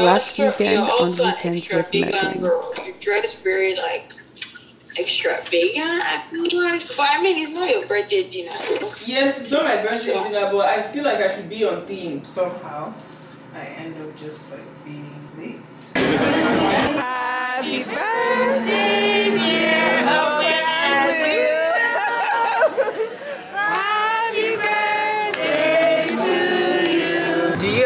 last weekend on weekends with Megan. You dress very like extra vegan, I feel like. But I mean, it's not your birthday dinner. Yes, it's not my birthday so. dinner, but I feel like I should be on theme somehow. I end up just like being late. Happy birthday, dear.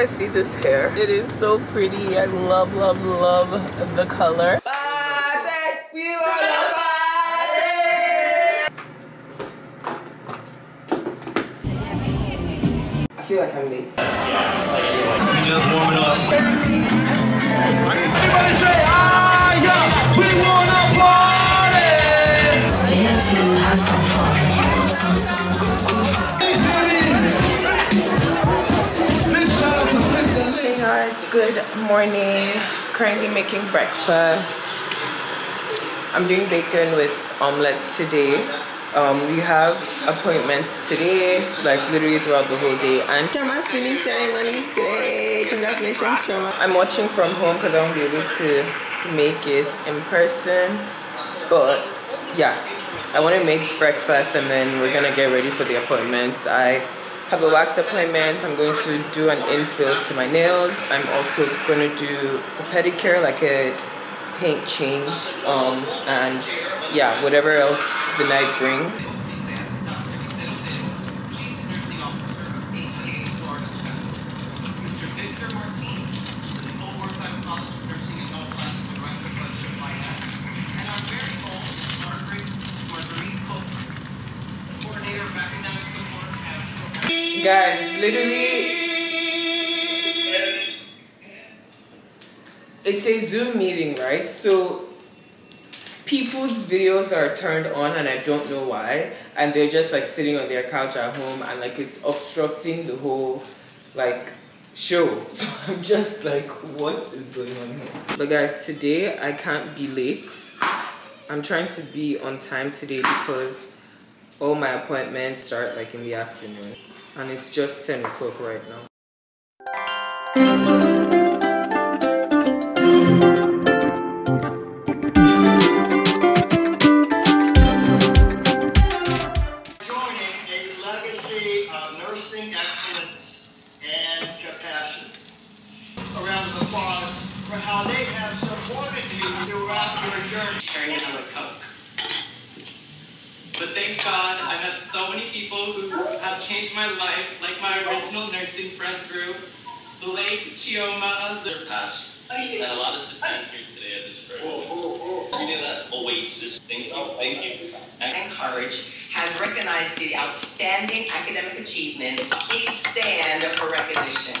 guys see this hair. It is so pretty. I love, love, love the color. I feel like I'm late. Yeah, just warming up. Everybody say, ah, yeah, 21. Good morning. Currently making breakfast. I'm doing bacon with omelette today um, we have appointments today, like literally throughout the whole day. And Shama's pinning ceremonies today. Congratulations, Shama. I'm watching from home because I won't be able to make it in person. But yeah, I want to make breakfast and then we're gonna get ready for the appointments. I have a wax appointment. I'm going to do an infill to my nails. I'm also gonna do a pedicure, like a paint change, um, and yeah, whatever else the night brings. Guys, literally it's a Zoom meeting, right? So people's videos are turned on and I don't know why. And they're just like sitting on their couch at home and like it's obstructing the whole like show. So I'm just like, what is going on here? But guys, today I can't be late. I'm trying to be on time today because all my appointments start like in the afternoon. And it's just 10 o'clock right now. My life, like my original nursing friend group, Blake, Chioma, Zerpash. Oh, yeah. a lot of sisters here today at this first. Oh, oh, oh. You that? Oh, wait, sis. Thank you. Oh, thank you. And Courage has recognized the outstanding academic achievements. Please stand for recognition.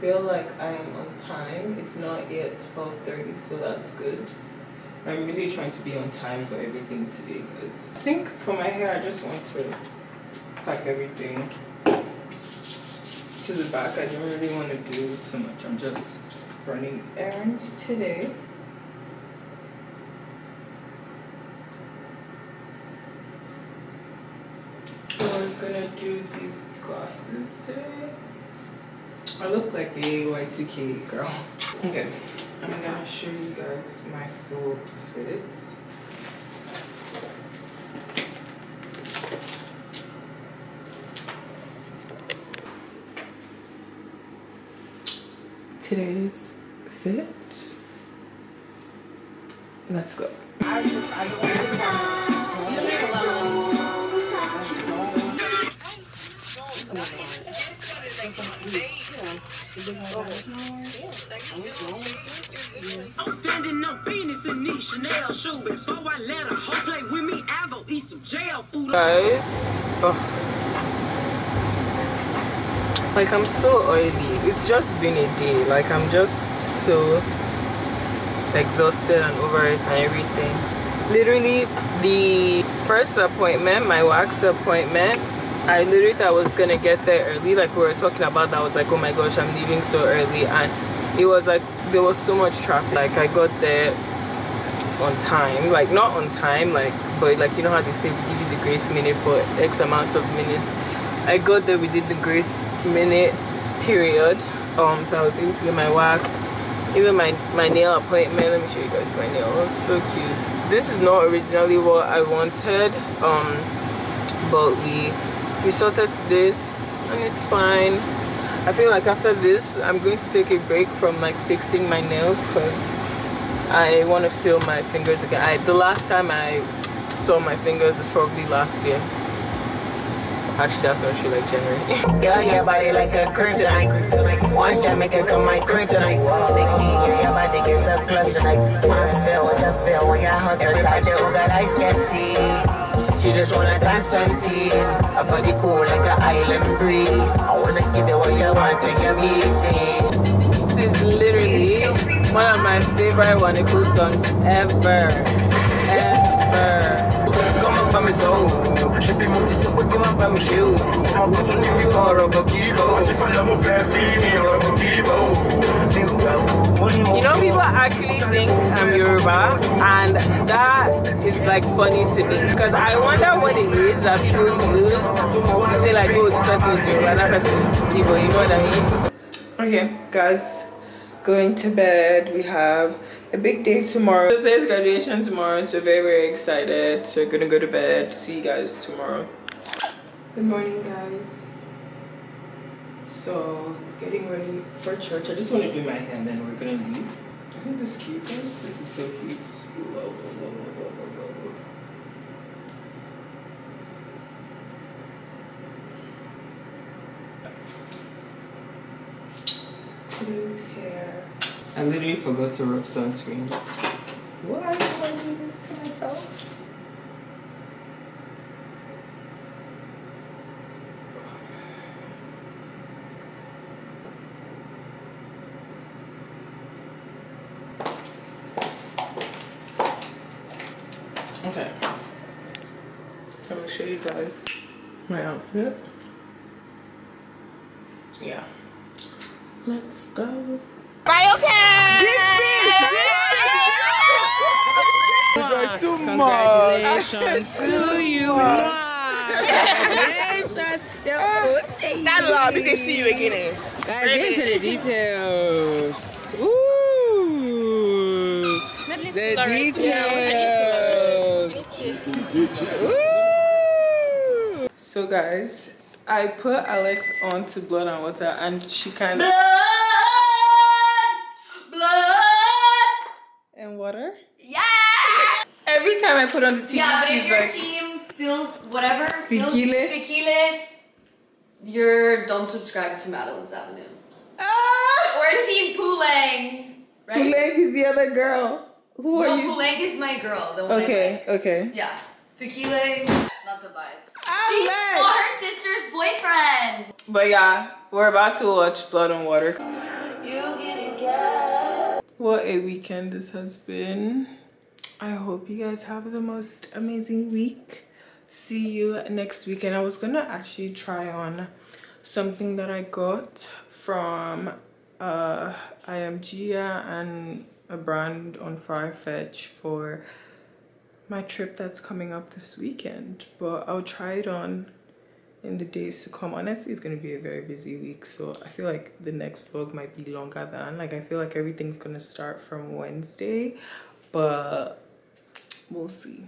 feel like I am on time. It's not yet 12.30, so that's good. I'm really trying to be on time for everything today because I think for my hair, I just want to pack everything to the back. I don't really want to do too much. I'm just running errands today. So I'm gonna do these glasses today. I look like a Y2K girl. Okay, I'm gonna show you guys my full fits. today's fit. Let's go. I'm standing Chanel. Before I let a hoe play with me, I'll go eat some jail Guys, oh. like I'm so oily. It's just been a day. Like I'm just so exhausted and over it and everything. Literally, the first appointment, my wax appointment, I literally thought I was gonna get there early. Like we were talking about that. I was like, oh my gosh, I'm leaving so early. And it was like, there was so much traffic. Like I got there on time. Like not on time, like, but like, you know how they say we give you the grace minute for X amount of minutes. I got there within the grace minute period. Um, so I was able to get my wax even my my nail appointment let me show you guys my nails so cute this is not originally what i wanted um but we we sorted this and it's fine i feel like after this i'm going to take a break from like fixing my nails because i want to feel my fingers again I, the last time i saw my fingers was probably last year Actually, that's not true, like January. Girl, your body like a kryptonite. One shot make it come my kryptonite. Me get your body get so close tonight. I feel what I feel when your hustle tight, they all got eyes can see. She just wanna dance and tease. Her body cool like an island breeze. I wanna give you what you want and you're missing. This is literally one of my favorite Waniku songs. Ever. Pra me sou Sempre muito subo que uma pra me chill Uma coisa nem me coro pra kibo Se falamos bem fini, eu amo kibo You know, people actually think I'm Yoruba, and that is like funny to me. Because I wonder what it is that people use to say, like, oh, this person is Yoruba, that person is Igbo, you know what I mean? Okay, guys, going to bed. We have a big day tomorrow. Thursday's graduation tomorrow, so very, very excited. So, gonna go to bed. See you guys tomorrow. Good morning, guys. So, getting ready for church. I just want to do my hair and then we're gonna leave. Isn't this cute, guys? This is so cute. Whoa, whoa, whoa, whoa, whoa, whoa, whoa. Today's hair. I literally forgot to rub sunscreen. Why do I do this to myself? Okay. I'm gonna show you guys my outfit. Yeah. Let's go. Congratulations to you. Congratulations. That love, we can see you again. Guys, get into the details. Ooh. The details. Ooh. So guys, I put Alex onto blood and water and she kind of and water. Yeah! Every time I put on the TV, Yeah, but if your like, team filled whatever, filled Fikile? Fikile, you're don't subscribe to Madeline's Avenue. ah! Or team Puleng, right? Puleng is the other girl. Who no, are you? Puleng is my girl. The one I Okay, like. okay. Yeah. Fikile, not the vibe. She's Alex! for her sister's boyfriend. But yeah, we're about to watch Blood and Water. You getting cat. What a weekend this has been. I hope you guys have the most amazing week. See you next weekend. I was gonna actually try on something that I got from uh IMGA and a brand on Farfetch for my trip that's coming up this weekend. But I'll try it on in the days to come honestly it's going to be a very busy week so i feel like the next vlog might be longer than like i feel like everything's going to start from wednesday but we'll see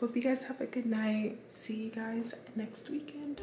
hope you guys have a good night. See you guys next weekend